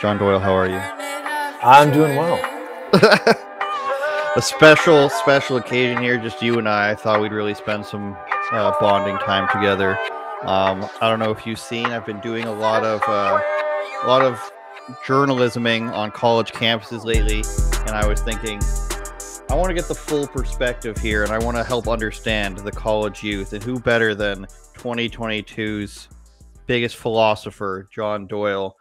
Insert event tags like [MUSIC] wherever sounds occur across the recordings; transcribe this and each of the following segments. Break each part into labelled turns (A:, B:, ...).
A: John Doyle, how are you?
B: I'm doing well. [LAUGHS]
A: a special, special occasion here, just you and I. I thought we'd really spend some uh, bonding time together. Um, I don't know if you've seen. I've been doing a lot of uh, a lot of journalisming on college campuses lately, and I was thinking, I want to get the full perspective here, and I want to help understand the college youth, and who better than 2022's biggest philosopher, John Doyle.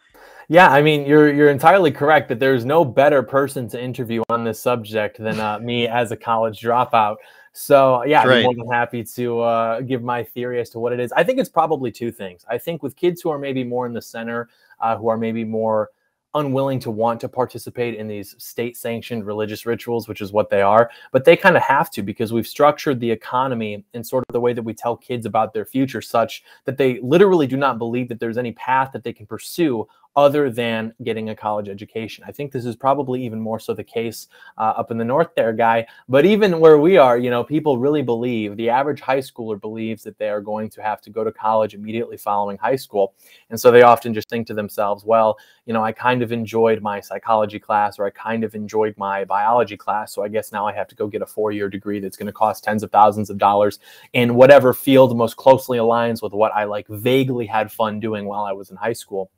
B: Yeah, I mean, you're you're entirely correct that there's no better person to interview on this subject than uh, me as a college dropout. So yeah, I'm more than happy to uh, give my theory as to what it is. I think it's probably two things. I think with kids who are maybe more in the center, uh, who are maybe more unwilling to want to participate in these state sanctioned religious rituals, which is what they are. But they kind of have to because we've structured the economy in sort of the way that we tell kids about their future, such that they literally do not believe that there's any path that they can pursue other than getting a college education. I think this is probably even more so the case uh, up in the north there, guy. But even where we are, you know, people really believe the average high schooler believes that they are going to have to go to college immediately following high school. And so they often just think to themselves, well, you know, I kind of enjoyed my psychology class or I kind of enjoyed my biology class. So I guess now I have to go get a four year degree that's going to cost tens of thousands of dollars in whatever field most closely aligns with what I like vaguely had fun doing while I was in high school.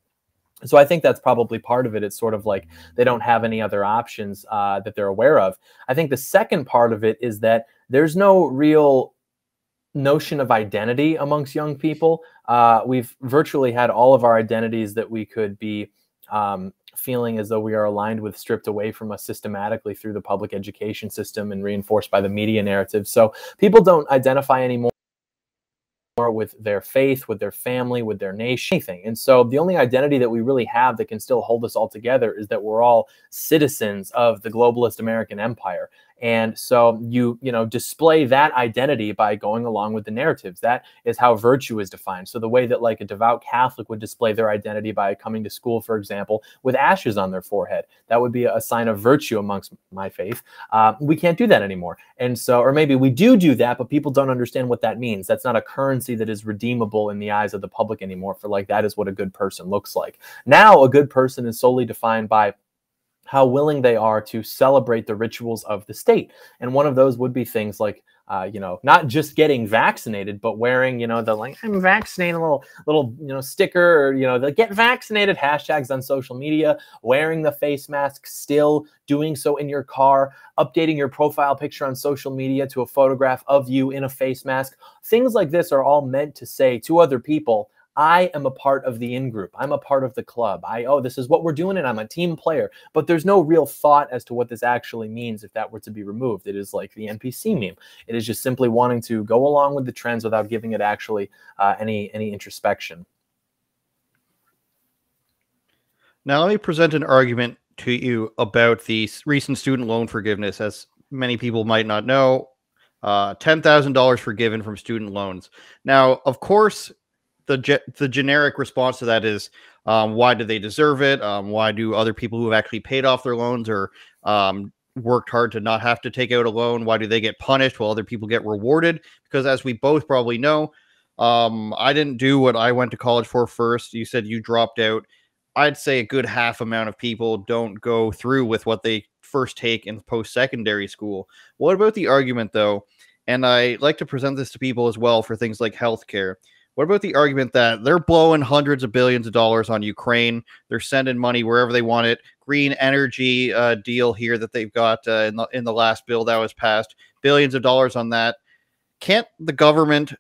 B: So I think that's probably part of it. It's sort of like they don't have any other options uh, that they're aware of. I think the second part of it is that there's no real notion of identity amongst young people. Uh, we've virtually had all of our identities that we could be um, feeling as though we are aligned with stripped away from us systematically through the public education system and reinforced by the media narrative. So people don't identify anymore with their faith, with their family, with their nation, anything. And so the only identity that we really have that can still hold us all together is that we're all citizens of the globalist American empire. And so you, you know, display that identity by going along with the narratives. That is how virtue is defined. So the way that like a devout Catholic would display their identity by coming to school, for example, with ashes on their forehead, that would be a sign of virtue amongst my faith. Uh, we can't do that anymore. And so, or maybe we do do that, but people don't understand what that means. That's not a currency that is redeemable in the eyes of the public anymore. For like that is what a good person looks like. Now, a good person is solely defined by how willing they are to celebrate the rituals of the state. And one of those would be things like, uh, you know, not just getting vaccinated, but wearing, you know, the like I'm vaccinated little little you know sticker or you know the get vaccinated hashtags on social media, wearing the face mask, still doing so in your car, updating your profile picture on social media to a photograph of you in a face mask. Things like this are all meant to say to other people I am a part of the in group. I'm a part of the club. I, oh, this is what we're doing, and I'm a team player. But there's no real thought as to what this actually means if that were to be removed. It is like the NPC meme. It is just simply wanting to go along with the trends without giving it actually uh, any any introspection.
A: Now, let me present an argument to you about the recent student loan forgiveness. As many people might not know, uh, $10,000 forgiven from student loans. Now, of course, the ge- the generic response to that is um, why do they deserve it? Um, why do other people who have actually paid off their loans or um, worked hard to not have to take out a loan? Why do they get punished while other people get rewarded? Because as we both probably know, um, I didn't do what I went to college for first. You said you dropped out. I'd say a good half amount of people don't go through with what they first take in post secondary school. What about the argument though? And I like to present this to people as well for things like healthcare. What about the argument that they're blowing hundreds of billions of dollars on Ukraine? They're sending money wherever they want it. Green energy uh, deal here that they've got uh, in the in the last bill that was passed, billions of dollars on that. Can't the government,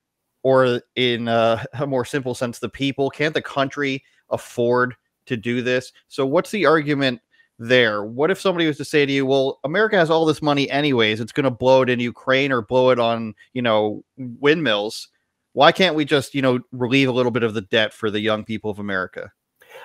A: or in uh, [LAUGHS] a more simple sense, the people, can't the country afford to do this? So what's the argument? there. What if somebody was to say to you, well, America has all this money anyways, it's going to blow it in Ukraine or blow it on, you know, windmills why can't we just you know relieve a little bit of the debt for the young people of america?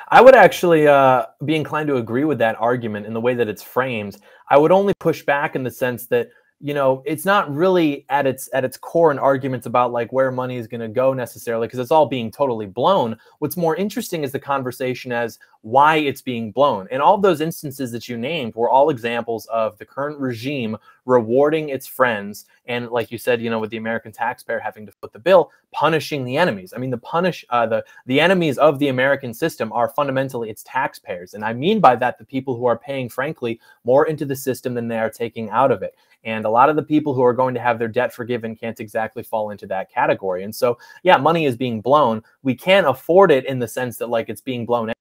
B: I would actually uh, be inclined to agree with that argument in the way that it's framed. I would only push back in the sense that you know it's not really at its at its core an argument about like where money is going to go necessarily because it's all being totally blown. What's more interesting is the conversation as why it's being blown. And all those instances that you named were all examples of the current regime rewarding its friends. And like you said, you know, with the American taxpayer having to foot the bill, punishing the enemies. I mean, the punish uh, the the enemies of the American system are fundamentally its taxpayers. And I mean by that the people who are paying, frankly, more into the system than they are taking out of it. And a lot of the people who are going to have their debt forgiven can't exactly fall into that category. And so, yeah, money is being blown. We can't afford it in the sense that like it's being blown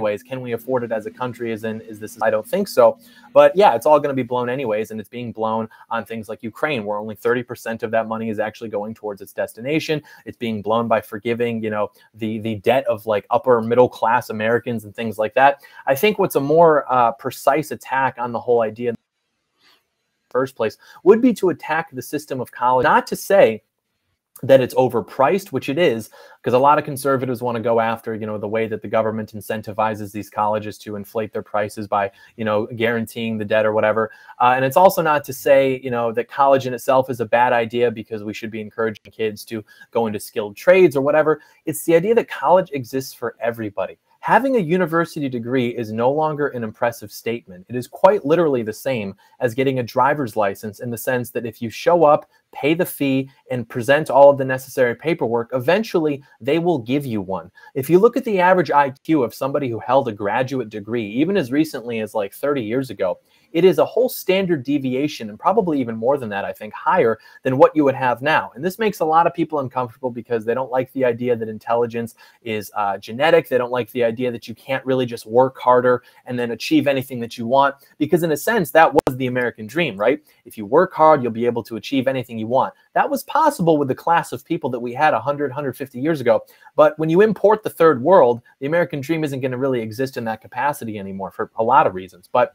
B: anyways. Can we afford it as a country? Is in is this? I don't think so. But yeah, it's all going to be blown anyways, and it's being blown on things like Ukraine, where only 30% of that money is actually going towards its destination. It's being blown by forgiving, you know, the the debt of like upper middle class Americans and things like that. I think what's a more uh, precise attack on the whole idea in first place would be to attack the system of college not to say that it's overpriced, which it is, because a lot of conservatives want to go after, you know, the way that the government incentivizes these colleges to inflate their prices by, you know, guaranteeing the debt or whatever. Uh, and it's also not to say, you know, that college in itself is a bad idea because we should be encouraging kids to go into skilled trades or whatever. It's the idea that college exists for everybody. Having a university degree is no longer an impressive statement. It is quite literally the same as getting a driver's license in the sense that if you show up, pay the fee, and present all of the necessary paperwork, eventually they will give you one. If you look at the average IQ of somebody who held a graduate degree, even as recently as like 30 years ago, it is a whole standard deviation and probably even more than that, I think, higher than what you would have now. And this makes a lot of people uncomfortable because they don't like the idea that intelligence is uh, genetic. They don't like the idea that you can't really just work harder and then achieve anything that you want. Because, in a sense, that was the American dream, right? If you work hard, you'll be able to achieve anything you want. That was possible with the class of people that we had 100, 150 years ago. But when you import the third world, the American dream isn't going to really exist in that capacity anymore for a lot of reasons. But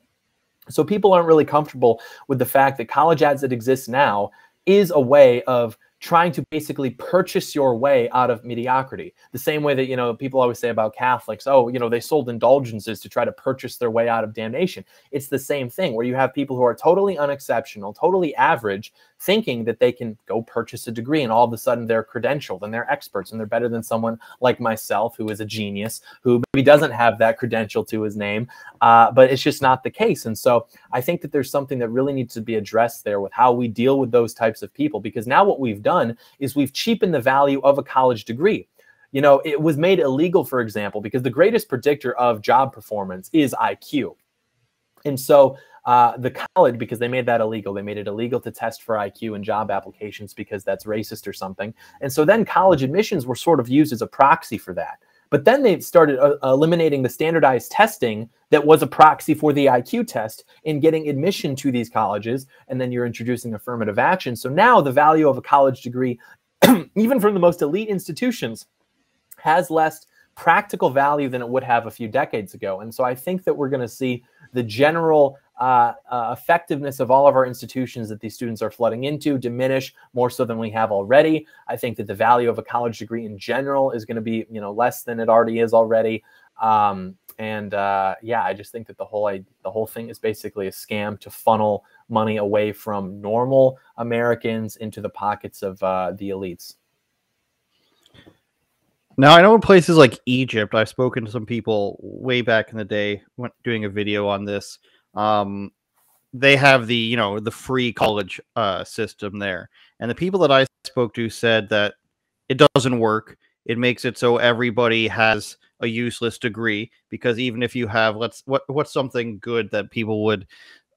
B: so people aren't really comfortable with the fact that college ads that exist now is a way of trying to basically purchase your way out of mediocrity. The same way that, you know, people always say about Catholics, oh, you know, they sold indulgences to try to purchase their way out of damnation. It's the same thing where you have people who are totally unexceptional, totally average, thinking that they can go purchase a degree and all of a sudden they're credentialed and they're experts and they're better than someone like myself who is a genius who maybe doesn't have that credential to his name uh, but it's just not the case. And so i think that there's something that really needs to be addressed there with how we deal with those types of people because now what we've done is we've cheapened the value of a college degree. You know it was made illegal for example because the greatest predictor of job performance is iq and so uh, the college, because they made that illegal, they made it illegal to test for IQ in job applications because that's racist or something. And so then college admissions were sort of used as a proxy for that. But then they started uh, eliminating the standardized testing that was a proxy for the IQ test in getting admission to these colleges. And then you're introducing affirmative action. So now the value of a college degree, [CLEARS THROAT] even from the most elite institutions, has less practical value than it would have a few decades ago. And so I think that we're going to see the general uh, uh, effectiveness of all of our institutions that these students are flooding into diminish more so than we have already. I think that the value of a college degree in general is going to be, you know, less than it already is already. Um, and uh, yeah, I just think that the whole I, the whole thing is basically a scam to funnel money away from normal Americans into the pockets of uh, the elites.
A: Now I know in places like Egypt, I've spoken to some people way back in the day when doing a video on this. Um, they have the you know the free college uh, system there, and the people that I spoke to said that it doesn't work. It makes it so everybody has a useless degree because even if you have let's what what's something good that people would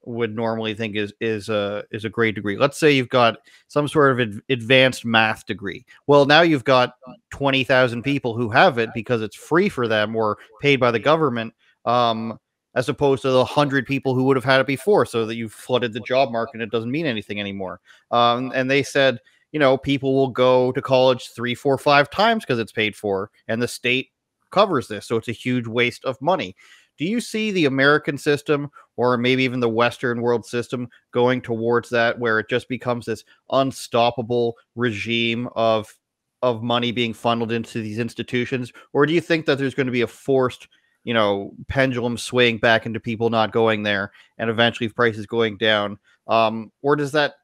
A: would normally think is is a is a great degree. Let's say you've got some sort of ad- advanced math degree. Well, now you've got twenty thousand people who have it because it's free for them or paid by the government, um, as opposed to the hundred people who would have had it before. So that you've flooded the job market. and It doesn't mean anything anymore. Um, and they said, you know, people will go to college three, four, five times because it's paid for, and the state covers this. So it's a huge waste of money. Do you see the American system or maybe even the Western world system going towards that where it just becomes this unstoppable regime of of money being funneled into these institutions? Or do you think that there's going to be a forced, you know, pendulum swing back into people not going there and eventually prices going down? Um, or does that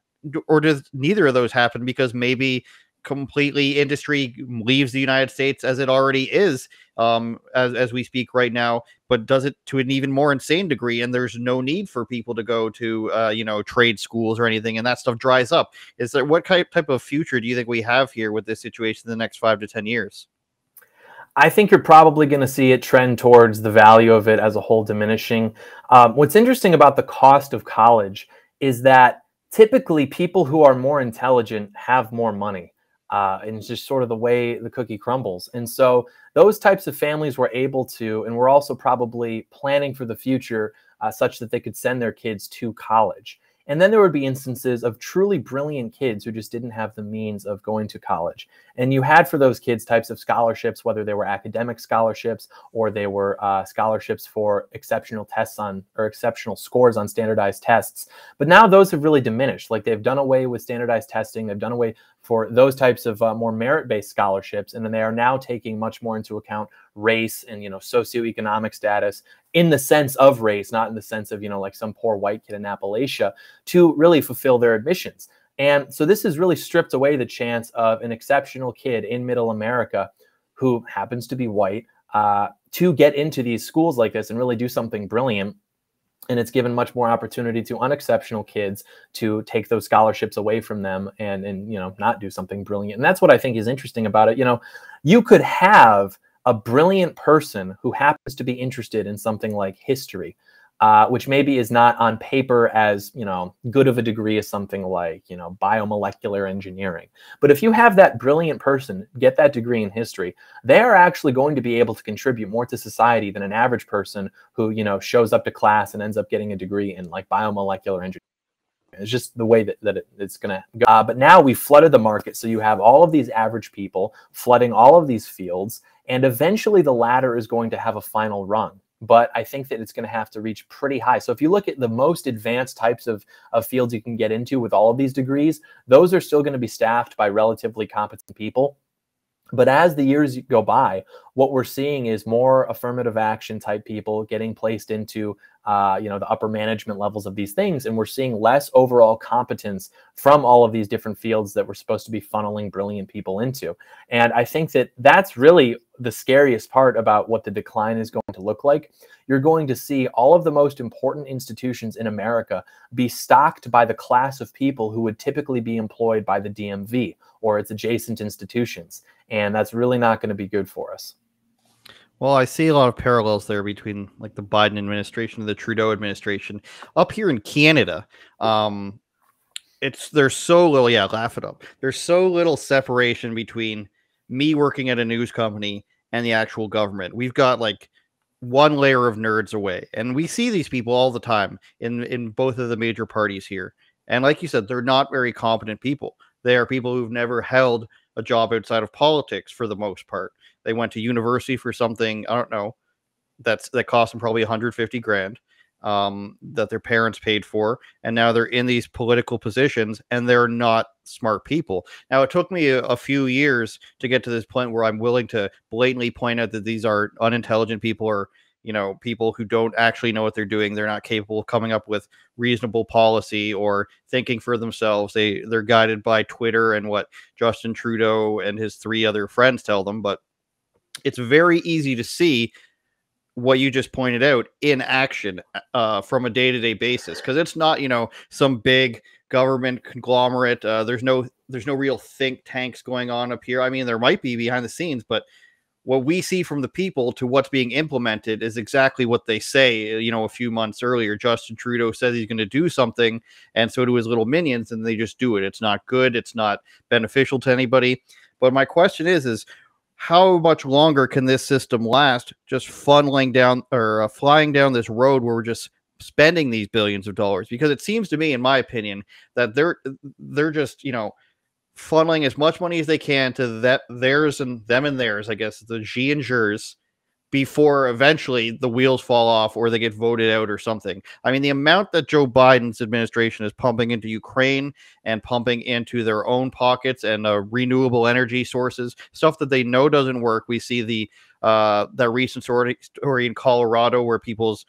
A: or does neither of those happen because maybe completely industry leaves the United States as it already is um, as, as we speak right now, but does it to an even more insane degree. And there's no need for people to go to, uh, you know, trade schools or anything, and that stuff dries up. Is there what type, type of future do you think we have here with this situation in the next five to 10 years?
B: I think you're probably going to see it trend towards the value of it as a whole diminishing. Um, what's interesting about the cost of college is that typically people who are more intelligent have more money. Uh, and it's just sort of the way the cookie crumbles. And so those types of families were able to, and were also probably planning for the future uh, such that they could send their kids to college. And then there would be instances of truly brilliant kids who just didn't have the means of going to college. And you had for those kids types of scholarships, whether they were academic scholarships or they were uh, scholarships for exceptional tests on or exceptional scores on standardized tests. But now those have really diminished. Like they've done away with standardized testing, they've done away for those types of uh, more merit-based scholarships, and then they are now taking much more into account race and you know socioeconomic status in the sense of race, not in the sense of you know like some poor white kid in Appalachia, to really fulfill their admissions. And so this has really stripped away the chance of an exceptional kid in Middle America who happens to be white uh, to get into these schools like this and really do something brilliant. And it's given much more opportunity to unexceptional kids to take those scholarships away from them and and you know not do something brilliant. And that's what i think is interesting about it. You know you could have a brilliant person who happens to be interested in something like history uh, which maybe is not on paper as you know good of a degree as something like you know biomolecular engineering but if you have that brilliant person get that degree in history they are actually going to be able to contribute more to society than an average person who you know shows up to class and ends up getting a degree in like biomolecular engineering it's just the way that, that it, it's going to go. Uh, but now we've flooded the market. So you have all of these average people flooding all of these fields. And eventually the ladder is going to have a final rung but I think that it's going to have to reach pretty high. So if you look at the most advanced types of, of fields you can get into with all of these degrees, those are still going to be staffed by relatively competent people. But as the years go by, what we're seeing is more affirmative action type people getting placed into uh, you know the upper management levels of these things, and we're seeing less overall competence from all of these different fields that we're supposed to be funneling brilliant people into. And I think that that's really the scariest part about what the decline is going to look like. You're going to see all of the most important institutions in America be stocked by the class of people who would typically be employed by the DMV or its adjacent institutions. And that's really not going to be good for us.
A: Well, I see a lot of parallels there between like the Biden administration and the Trudeau administration. Up here in Canada, um, it's there's so little. Yeah, laugh it up. There's so little separation between me working at a news company and the actual government. We've got like one layer of nerds away, and we see these people all the time in in both of the major parties here. And like you said, they're not very competent people. They are people who've never held a job outside of politics for the most part. They went to university for something I don't know that's that cost them probably 150 grand um, that their parents paid for, and now they're in these political positions and they're not smart people. Now, it took me a, a, few years to get to this point where I'm willing to blatantly point out that these are unintelligent people or you know people who don't actually know what they're doing they're not capable of coming up with reasonable policy or thinking for themselves they they're guided by twitter and what justin trudeau and his three other friends tell them but it's very easy to see what you just pointed out in action uh, from a day-to-day basis because it's not you know some big government conglomerate uh, there's no there's no real think tanks going on up here. I mean there might be behind the scenes but what we see from the people to what's being implemented is exactly what they say you know a few months earlier. Justin trudeau says he's going to do something and so do his little minions and they just do it. It's not good. It's not beneficial to anybody. But my question is is how much longer can this system last just funneling down or uh, flying down this road where we're just spending these billions of dollars? Because it seems to me in my opinion that they're they're just you know funneling as much money as they can to that theirs and them and theirs i guess the g and jers before eventually the wheels fall off or they get voted out or something. I mean, the amount that Joe Biden's administration is pumping into Ukraine and pumping into their own pockets and uh, renewable energy sources, stuff that they know doesn't work. We see the uh, that recent story, in Colorado where people's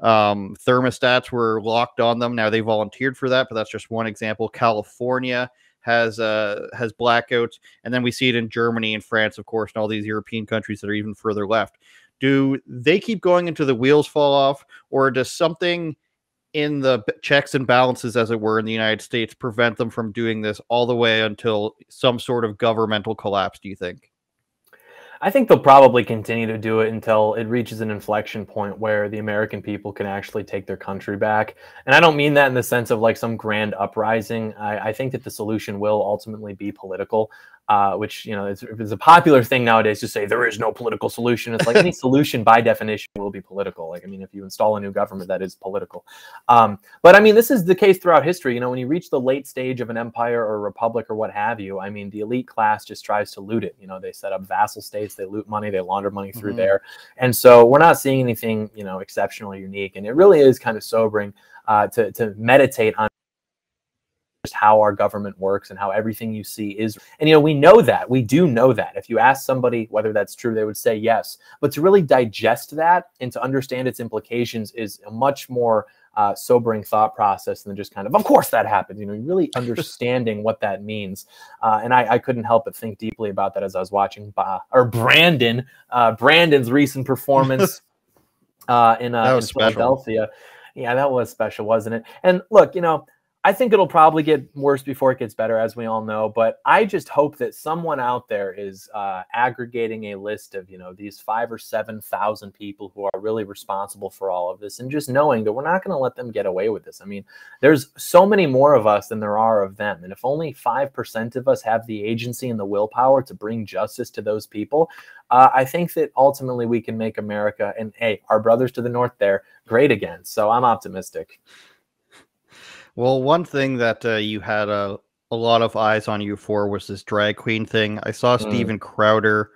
A: um, thermostats were locked on them. Now they volunteered for that, but that's just one example. California has uh, has blackouts, and then we see it in Germany and France, of course, and all these European countries that are even further left. Do they keep going until the wheels fall off, or does something in the checks and balances, as it were, in the United States prevent them from doing this all the way until some sort of governmental collapse? Do you think?
B: I think they'll probably continue to do it until it reaches an inflection point where the American people can actually take their country back. And I don't mean that in the sense of like some grand uprising. I, I think that the solution will ultimately be political uh, which you know is, is a popular thing nowadays to say there is no political solution. It's like any [LAUGHS] solution by definition will be political. Like I mean, if you install a new government, that is political. Um, but I mean, this is the case throughout history. You know, when you reach the late stage of an empire or a republic or what have you, I mean, the elite class just tries to loot it. You know, they set up vassal states, they loot money, they launder money through mm-hmm. there, and so we're not seeing anything you know exceptional or unique. And it really is kind of sobering uh, to to meditate on just how our government works and how everything you see is. And, you know, we know that. We do know that. If you ask somebody whether that's true, they would say yes. But to really digest that and to understand its implications is a much more uh, sobering thought process than just kind of, of course that happens. You know, really [LAUGHS] understanding what that means. Uh, and I, I, couldn't help but think deeply about that as I was watching or Brandon, uh, Brandon's recent performance [LAUGHS] uh, in, uh, in Philadelphia. Yeah, that was special, wasn't it? And look, you know, I think it'll probably get worse before it gets better, as we all know. But I just hope that someone out there is uh, aggregating a list of, you know, these five or seven thousand people who are really responsible for all of this, and just knowing that we're not going to let them get away with this. I mean, there's so many more of us than there are of them, and if only five percent of us have the agency and the willpower to bring justice to those people, uh, I think that ultimately we can make America and hey, our brothers to the north there great again. So I'm optimistic.
A: Well, one thing that uh, you had a, a lot of eyes on you for was this drag queen thing. I saw mm. Steven Crowder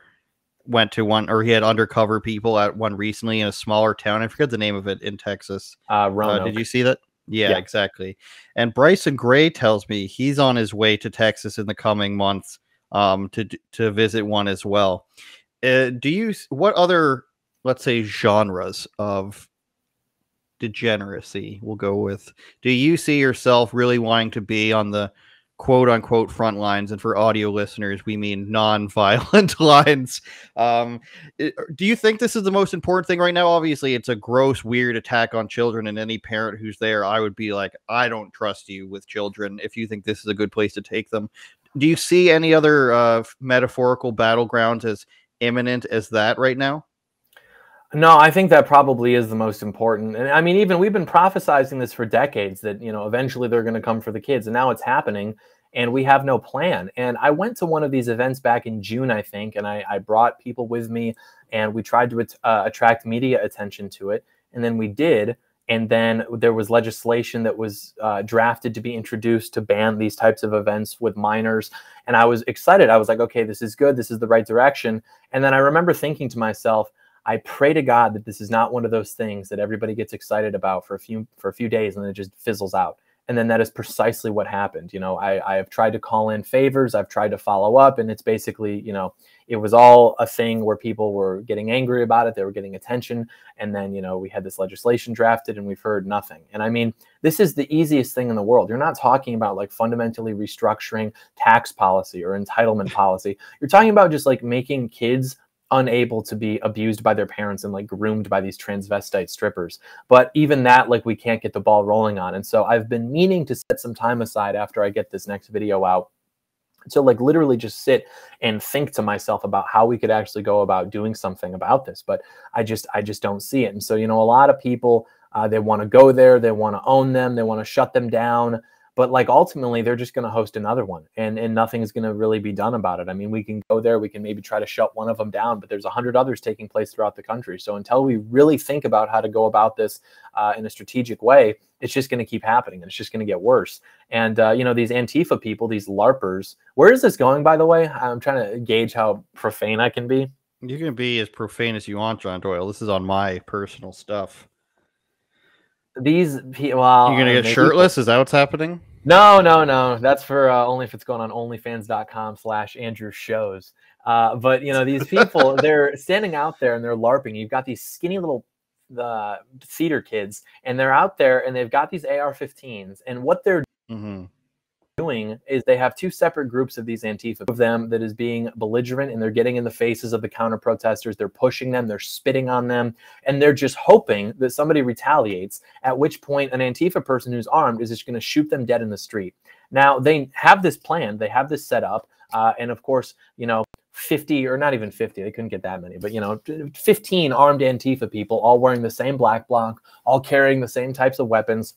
A: went to one, or he had undercover people at one recently in a smaller town. I forget the name of it in Texas.
B: Uh, uh,
A: did you see that? Yeah, yeah, exactly. And Bryson Gray tells me he's on his way to Texas in the coming months um, to to visit one as well. Uh, do you? What other, let's say, genres of degeneracy we'll go with do you see yourself really wanting to be on the quote unquote front lines? And for audio listeners we mean non-violent [LAUGHS] lines. Um, it, do you think this is the most important thing right now? Obviously it's a gross weird attack on children and any parent who's there i would be like i don't trust you with children if you think this is a good place to take them. Do you see any other uh, metaphorical battlegrounds as imminent as that right now
B: no, I think that probably is the most important. And I mean, even we've been prophesizing this for decades that, you know, eventually they're going to come for the kids. And now it's happening and we have no plan. And I went to one of these events back in June, I think, and I, I brought people with me and we tried to uh, attract media attention to it. And then we did. And then there was legislation that was uh, drafted to be introduced to ban these types of events with minors. And I was excited. I was like, okay, this is good. This is the right direction. And then I remember thinking to myself, I pray to God that this is not one of those things that everybody gets excited about for a few for a few days and then it just fizzles out. And then that is precisely what happened. You know, I, I have tried to call in favors, I've tried to follow up, and it's basically, you know, it was all a thing where people were getting angry about it, they were getting attention, and then, you know, we had this legislation drafted and we've heard nothing. And I mean, this is the easiest thing in the world. You're not talking about like fundamentally restructuring tax policy or entitlement policy. You're talking about just like making kids unable to be abused by their parents and like groomed by these transvestite strippers. But even that, like, we can't get the ball rolling on. And so I've been meaning to set some time aside after I get this next video out to like literally just sit and think to myself about how we could actually go about doing something about this but i just i just don't see it and so you know a lot of people uh, they want to go there they want to own them they want to shut them down but like ultimately they're just going to host another one and and nothing's going to really be done about it. I mean we can go there we can maybe try to shut one of them down but there's a hundred others taking place throughout the country. So until we really think about how to go about this uh, in a strategic way it's just going to keep happening and it's just going to get worse. And uh, you know these antifa people these larpers where is this going by the way? I'm trying to gauge how profane i can be.
A: You can be as profane as you want john doyle. This is on my personal stuff
B: these people. well
A: you're gonna get shirtless is that what's happening
B: no no no that's for uh, only if it's going on onlyfans.com slash andrew shows uh, but you know these [LAUGHS] people they're standing out there and they're larping you've got these skinny little uh, theater kids and they're out there and they've got these ar-15s and what they're mm-hmm. Doing is they have two separate groups of these Antifa of them that is being belligerent and they're getting in the faces of the counter protesters. They're pushing them, they're spitting on them, and they're just hoping that somebody retaliates, at which point an Antifa person who's armed is just going to shoot them dead in the street. Now, they have this plan, they have this set up. Uh, and of course, you know, 50 or not even 50 they couldn't get that many but you know 15 armed antifa people all wearing the same black bloc all carrying the same types of weapons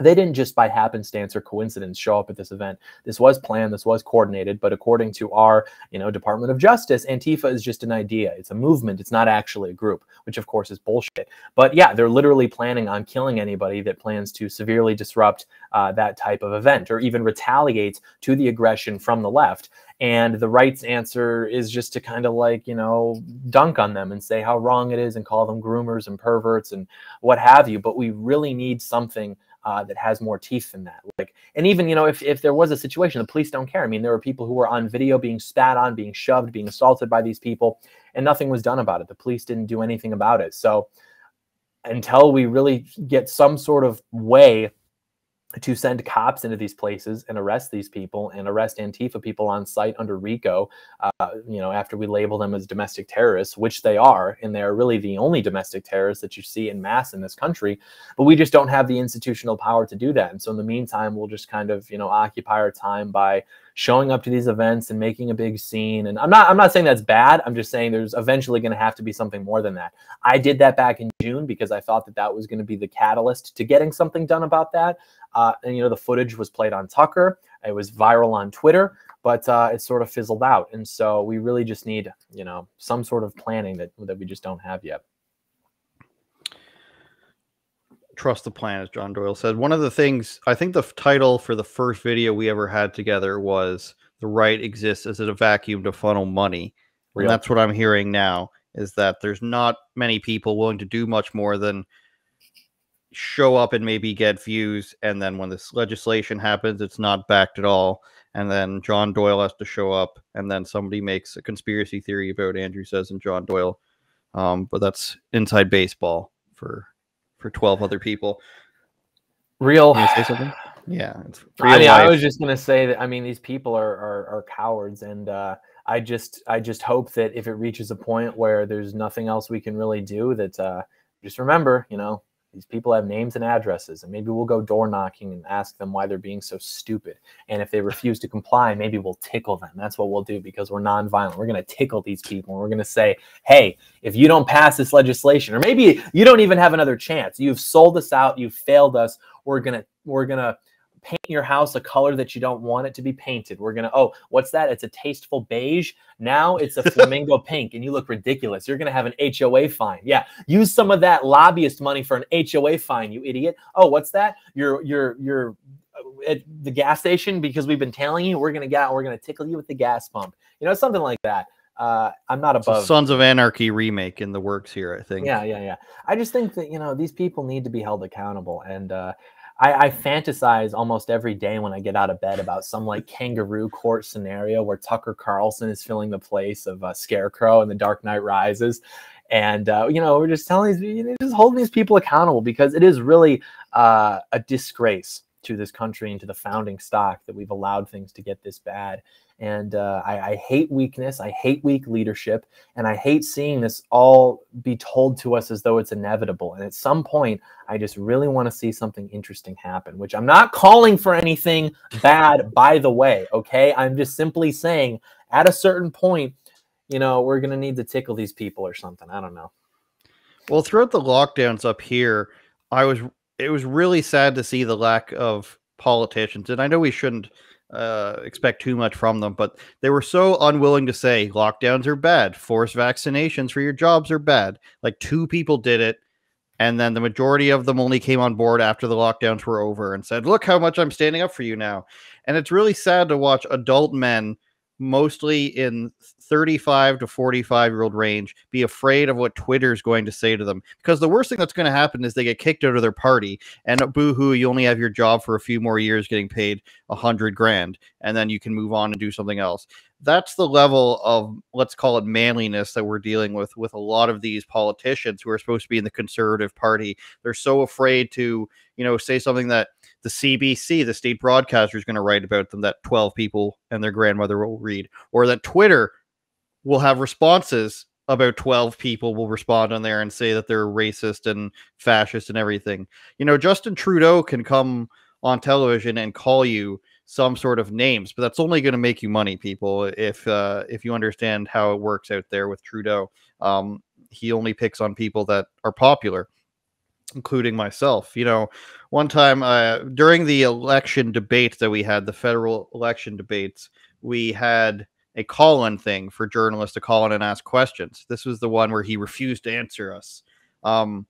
B: they didn't just by happenstance or coincidence show up at this event. This was planned, this was coordinated, but according to our, you know, Department of Justice, Antifa is just an idea. It's a movement. It's not actually a group, which of course is bullshit. But yeah, they're literally planning on killing anybody that plans to severely disrupt uh, that type of event or even retaliate to the aggression from the left. And the right's answer is just to kind of like, you know, dunk on them and say how wrong it is and call them groomers and perverts and what have you. But we really need something uh, that has more teeth than that. Like, and even you know, if if there was a situation, the police don't care. I mean, there were people who were on video being spat on, being shoved, being assaulted by these people, and nothing was done about it. The police didn't do anything about it. So until we really get some sort of way to send cops into these places and arrest these people and arrest Antifa people on site under RICO, uh, you know, after we label them as domestic terrorists, which they are, and they're really the only domestic terrorists that you see in mass in this country. But we just don't have the institutional power to do that. And so in the meantime, we'll just kind of, you know, occupy our time by showing up to these events and making a big scene. And I'm not I'm not saying that's bad. I'm just saying there's eventually going to have to be something more than that. I did that back in June because I thought that that was going to be the catalyst to getting something done about that. Uh, and you know the footage was played on Tucker. It was viral on Twitter, but uh, it sort of fizzled out. And so we really just need you know some sort of planning that that we just don't have yet
A: trust the plan, as John Doyle said. One of the things I think the title for the first video we ever had together was "The Right Exists as a Vacuum to Funnel Money," and that's what I'm hearing now. Is that there's not many people willing to do much more than show up and maybe get views, and then when this legislation happens, it's not backed at all. And then John Doyle has to show up, and then somebody makes a conspiracy theory about Andrew says and John Doyle. Um, but that's inside baseball for for 12 other people.
B: Real.
A: say something? [SIGHS] Yeah.
B: I mean, life. I was just going to say that, I mean, these people are, are, are cowards. And uh, I just, I just hope that if it reaches a point where there's nothing else we can really do that, uh, just remember, you know, these people have names and addresses, and maybe we'll go door knocking and ask them why they're being so stupid. And if they refuse to comply, maybe we'll tickle them. That's what we'll do because we're nonviolent. We're going to tickle these people. We're going to say, hey, if you don't pass this legislation, or maybe you don't even have another chance, you've sold us out, you've failed us. We're going to, we're going to, paint your house a color that you don't want it to be painted. We're gonna, oh, what's that? It's a tasteful beige. Now it's a [LAUGHS] flamingo pink, and you look ridiculous. You're gonna have an HOA fine. Yeah, use some of that lobbyist money for an HOA fine, you idiot. Oh, what's that? You're you're you're uh, at the gas station because we've been telling you we're gonna get out, we're gonna tickle you with the gas pump. You know, something like that. Uh, I'm not above
A: Sons of Anarchy remake in the works here. I think.
B: Yeah, yeah, yeah. I just think that you know these people need to be held accountable, and uh, I, I, fantasize almost every day when I get out of bed about some like kangaroo court scenario where Tucker Carlson is filling the place of uh, Scarecrow in The Dark Knight Rises. And, uh, you know, we're just telling these, just holding these people accountable because it is really uh, a disgrace to this country and to the founding stock that we've allowed things to get this bad. And uh, I, I, hate weakness. I hate weak leadership. And I hate seeing this all be told to us as though it's inevitable. And at some point, I just really want to see something interesting happen, which I'm not calling for anything bad, [LAUGHS] by the way. Okay. I'm just simply saying at a certain point, you know, we're going to need to tickle these people or something. I don't know.
A: Well, throughout the lockdowns up here, I was, it was really sad to see the lack of politicians. And I know we shouldn't uh, expect too much from them, but they were so unwilling to say lockdowns are bad, forced vaccinations for your jobs are bad. Like two people did it, and then the majority of them only came on board after the lockdowns were over and said, "Look how much I'm standing up for you now." And it's really sad to watch adult men, mostly in 35 to 45 year old range be afraid of what Twitter is going to say to them. Because the worst thing that's going to happen is they get kicked out of their party and boo hoo, you only have your job for a few more years getting paid a hundred grand and then you can move on and do something else. That's the level of let's call it manliness that we're dealing with with a lot of these politicians who are supposed to be in the conservative party. They're so afraid to, you know, say something that the CBC, the state broadcaster, is going to write about them that 12 people and their grandmother will read, or that Twitter will have responses about 12 people will respond on there and say that they're racist and fascist and everything. You know, Justin Trudeau can come on television and call you some sort of names, but that's only going to make you money, people. If uh, if you understand how it works out there with Trudeau, um, he only picks on people that are popular, including myself. You know, one time uh, during the election debate that we had, the federal election debates, we had a call in thing for journalists to call in and ask questions. This was the one where he refused to answer us. Um,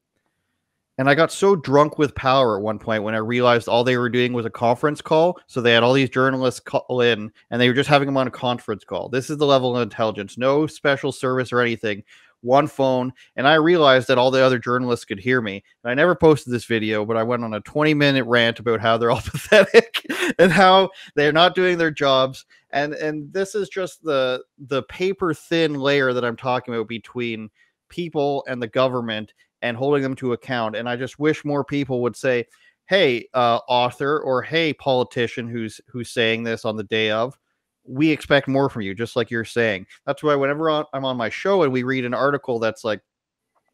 A: and I got so drunk with power at one point when I realized all they were doing was a conference call. So they had all these journalists call in and they were just having them on a conference call. This is the level of intelligence, no special service or anything one phone, and I realized that all the other journalists could hear me. And I never posted this video, but I went on a 20 minute rant about how they're all [LAUGHS] pathetic and how they're not doing their jobs. And and this is just the the paper thin layer that I'm talking about between people and the government and holding them to account. And I just wish more people would say, "Hey, uh, author," or "Hey, politician," who's who's saying this on the day of we expect more from you, just like you're saying. That's why whenever I'm on my show and we read an article that's like,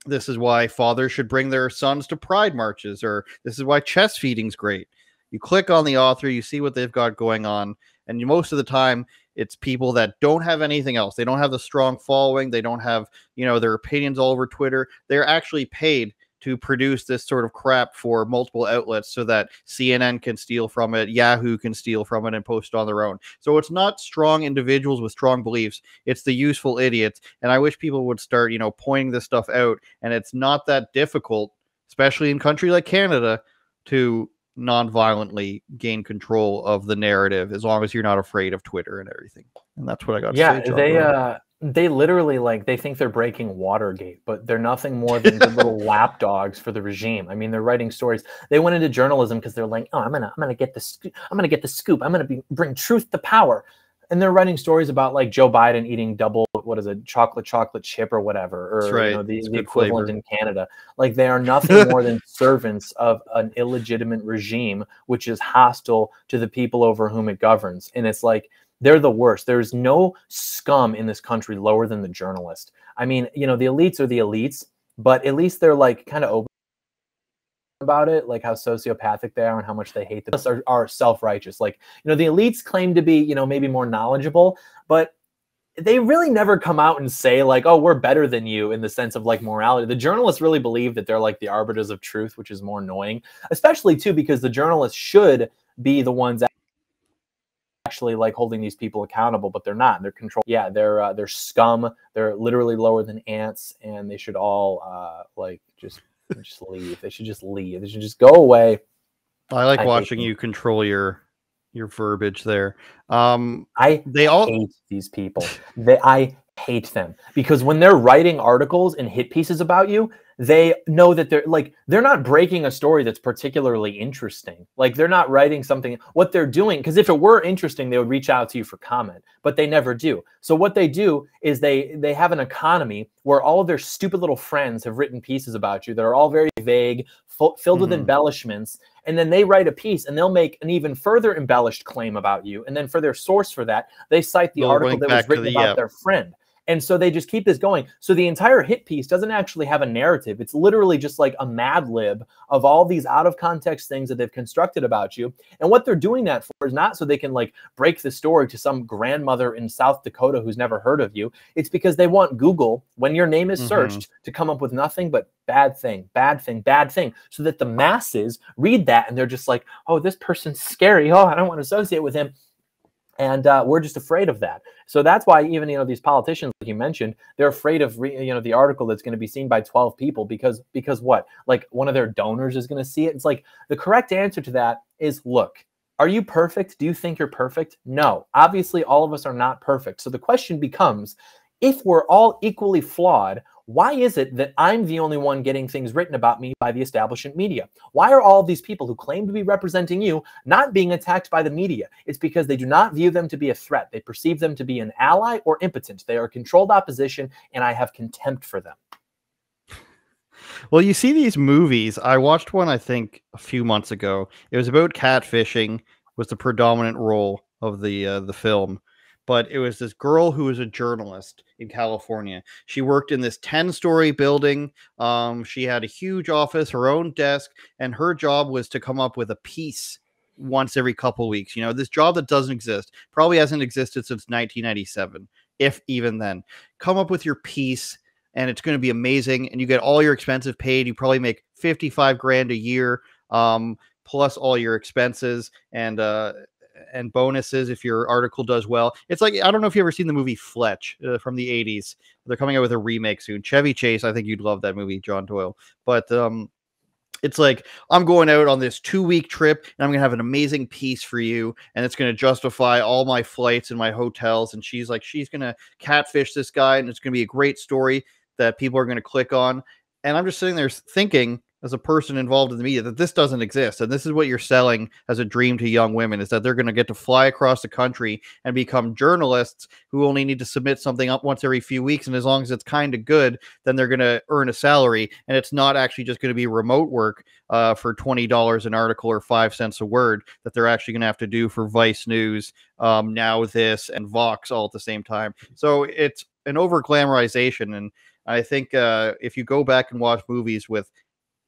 A: this is why fathers should bring their sons to pride marches, or this is why chest feeding's great. You click on the author, you see what they've got going on, and most of the time it's people that don't have anything else. They don't have the strong following. They don't have, you know, their opinions all over Twitter. They're actually paid to produce this sort of crap for multiple outlets so that CNN can steal from it, Yahoo can steal from it and post it on their own. So it's not strong individuals with strong beliefs, it's the useful idiots. And I wish people would start, you know, pointing this stuff out. And it's not that difficult, especially in country like Canada, to non-violently gain control of the narrative as long as you're not afraid of Twitter and everything. And that's what I got.
B: Yeah, they uh, they literally like they think they're breaking Watergate, but they're nothing more than the little [LAUGHS] lapdogs for the regime. I mean, they're writing stories. They went into journalism because they're like, oh, I'm gonna I'm gonna get the sc- I'm gonna get the scoop. I'm gonna be bring truth to power. And they're writing stories about like Joe Biden eating double what is it, chocolate chocolate chip or whatever, or
A: right.
B: you know, the, the equivalent flavor. in Canada. Like they are [LAUGHS] nothing more than servants of an illegitimate regime, which is hostile to the people over whom it governs. And it's like they're the worst. There's no scum in this country lower than the journalist. I mean, you know, the elites are the elites, but at least they're like kind of open about it, like how sociopathic they are and how much they hate them are, are self-righteous. Like, you know, the elites claim to be, you know, maybe more knowledgeable, but they really never come out and say like, "Oh, we're better than you" in the sense of like morality. The journalists really believe that they're like the arbiters of truth, which is more annoying, especially too because the journalists should be the ones actually like holding these people accountable, but they're not. They're control. Yeah, they're uh, they're scum. They're literally lower than ants, and they should all uh, like just just leave. They should just leave. They should just go away.
A: I like I watching you control your your verbiage there. Um,
B: I they all hate these people. they, I hate them. Because when they're writing articles and hit pieces about you, they know that they're like they're not breaking a story that's particularly interesting. Like they're not writing something what they're doing because if it were interesting they would reach out to you for comment but they never do. So what they do is they they have an economy where all of their stupid little friends have written pieces about you that are all very vague filled mm-hmm. with embellishments and then they write a piece and they'll make an even further embellished claim about you and then for their source for that they cite the article that was written the, about their friend and so they just keep this going. So the entire hit piece doesn't actually have a narrative. It's literally just like a mad lib of all these out of context things that they've constructed about you. And what they're doing that for is not so they can like break the story to some grandmother in South Dakota who's never heard of you. It's because they want Google, when your name is mm-hmm. searched, mm-hmm. to come up with nothing but bad thing, bad thing, bad thing, so that the masses read that and they're just like, oh, this person's scary. Oh, I don't want to associate with him and uh, we're just afraid of that. So that's why even you know these politicians like you mentioned they're afraid of you know the article that's going to be seen by 12 people because because what? Like one of their donors is going to see it. It's like the correct answer to that is look are you perfect? Do you think you're perfect? No. Obviously all of us are not perfect. So the question becomes if we're all equally flawed why is it that I'm the only one getting things written about me by the establishment media? Why are all of these people who claim to be representing you not being attacked by the media? It's because they do not view them to be a threat. They perceive them to be an ally or impotent. They are controlled opposition, and I have contempt for them.
A: Well, you see these movies. I watched one, I think, a few months ago. It was about catfishing. Was the predominant role of the uh, the film, but it was this girl who was a journalist in California. She worked in this 10 story building. Um, she had a huge office, her own desk, and her job was to come up with a piece once every couple weeks. You know, this job that doesn't exist probably hasn't existed since 1997, if even then. Come up with your piece and it's going to be amazing. And you get all your expenses paid. You probably make 55 grand a year, um, plus all your expenses and, uh, and bonuses if your article does well. It's like I don't know if you ever seen the movie Fletch uh, from the 80s. They're coming out with a remake soon. Chevy Chase, I think you'd love that movie, John Doyle. But um it's like I'm going out on this two week trip and I'm gonna have an amazing piece for you, and it's gonna justify all my flights and my hotels. And she's like, she's gonna catfish this guy, and it's gonna be a great story that people are gonna click on. And I'm just sitting there thinking, as a person involved in the media that this doesn't exist and this is what you're selling as a dream to young women is that they're going to get to fly across the country and become journalists who only need to submit something up once every few weeks and as long as it's kind of good then they're going to earn a salary and it's not actually just going to be remote work uh, for $20 an article or five cents a word that they're actually going to have to do for vice news um, now this and vox all at the same time. So it's an over glamorization and I think uh, if you go back and watch movies with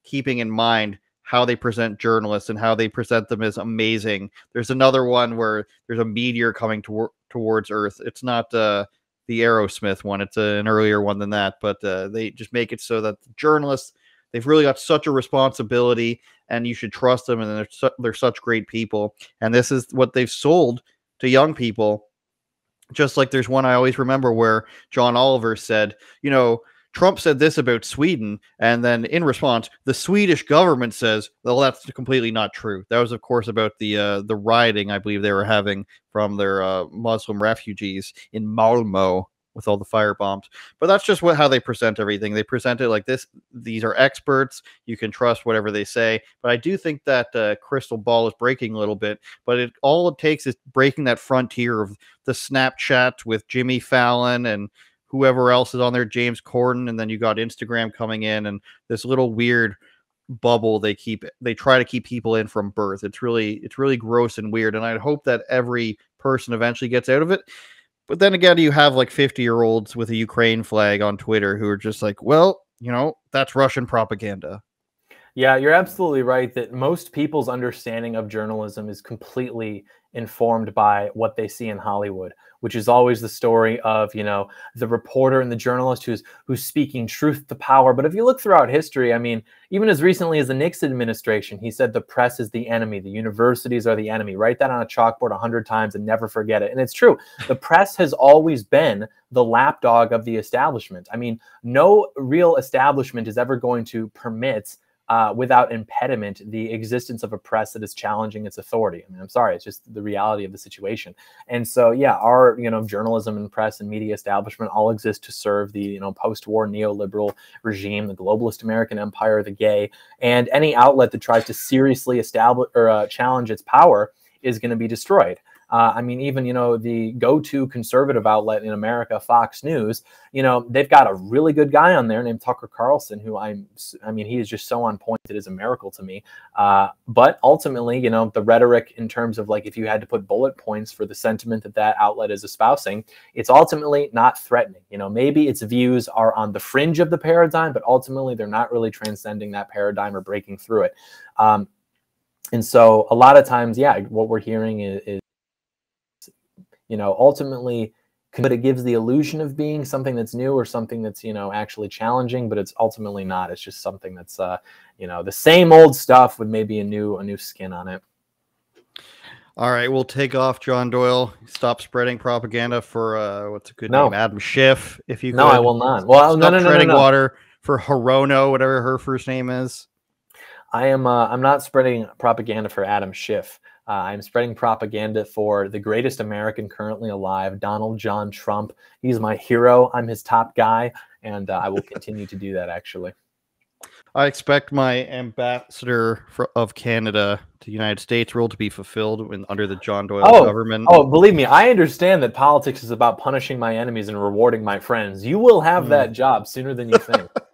A: keeping in mind how they present journalists and how they present them as amazing. There's another one where there's a meteor coming to, towards Earth. It's not uh, the Aerosmith one; it's uh, an earlier one than that. But uh, they just make it so that the journalists they've really got such a responsibility, and you should trust them. And they're su- they're such great people. And this is what they've sold to young people. Just like there's one I always remember where John Oliver said, you know, Trump said this about Sweden, and then in response, the Swedish government says, "Well, that's completely not true." That was, of course, about the uh, the rioting I believe they were having from their uh, Muslim refugees in Malmo with all the fire bombs. But that's just what how they present everything. They present it like this: these are experts. You can trust whatever they say. But I do think that uh, crystal ball is breaking a little bit. But it all it takes is breaking that frontier of the Snapchat with Jimmy Fallon and whoever else is on there, James Corden, and then you got Instagram coming in and this little weird bubble they keep they try to keep people in from birth. It's really it's really gross and weird. And I'd hope that every person eventually gets out of it. But then again, you have like 50 year olds with a Ukraine flag on Twitter who are just like, well, you know, that's Russian propaganda.
B: Yeah, you're absolutely right that most people's understanding of journalism is completely informed by what they see in Hollywood, which is always the story of, you know, the reporter and the journalist who's who's speaking truth to power. But if you look throughout history, I mean, even as recently as the Nixon administration, he said the press is the enemy, the universities are the enemy. Write that on a chalkboard a hundred times and never forget it. And it's true. The press has always been the lapdog of the establishment. I mean, no real establishment is ever going to permit uh, without impediment the existence of a press that is challenging its authority. I mean, I'm sorry, it's just the reality of the situation. And so, yeah, our you know journalism and press and media establishment all exist to serve the you know post-war neoliberal regime, the globalist American empire, the gay, and any outlet that tries to seriously establish or uh, challenge its power is going to be destroyed. Uh, I mean, even you know the go-to conservative outlet in America, Fox News. You know they've got a really good guy on there named Tucker Carlson, who I'm. I mean, he is just so on point. It is a miracle to me. Uh, but ultimately, you know, the rhetoric in terms of like if you had to put bullet points for the sentiment that that outlet is espousing, it's ultimately not threatening. You know, maybe its views are on the fringe of the paradigm, but ultimately they're not really transcending that paradigm or breaking through it. Um, and so a lot of times, yeah, what we're hearing is, is you know, ultimately, but it gives the illusion of being something that's new or something that's you know actually challenging, but it's ultimately not. It's just something that's uh, you know the same old stuff with maybe a new a new skin on it.
A: All right, we'll take off John Doyle. Stop spreading propaganda for uh, what's a good no. name, Adam Schiff. If you
B: could. no, I will not. Well, Stop no, no, no, treading no, no.
A: water for Hirono, whatever her first name is.
B: I am. Uh, I'm not spreading propaganda for Adam Schiff. Uh, I'm spreading propaganda for the greatest American currently alive, Donald John Trump. He's my hero. I'm his top guy, and uh, I will [LAUGHS] continue to do that. Actually,
A: I expect my ambassador for, of Canada to the United States role to be fulfilled when, under the John Doyle
B: oh,
A: government.
B: Oh, believe me, I understand that politics is about punishing my enemies and rewarding my friends. You will have mm. that job sooner than you think. [LAUGHS]